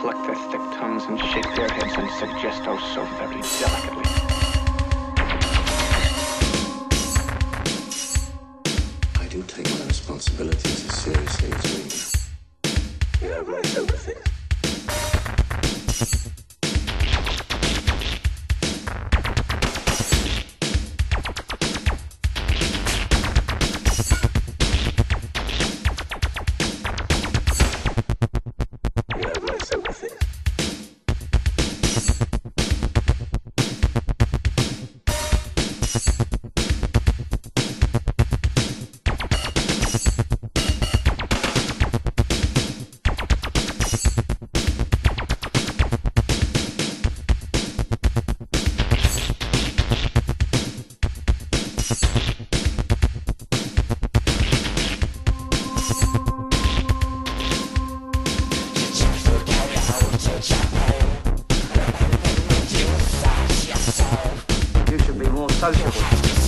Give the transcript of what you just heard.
cluck their thick tongues and shake their heads and suggest oh so very delicately. I do take my responsibilities as seriously as we. You have my sympathy. 사실 은,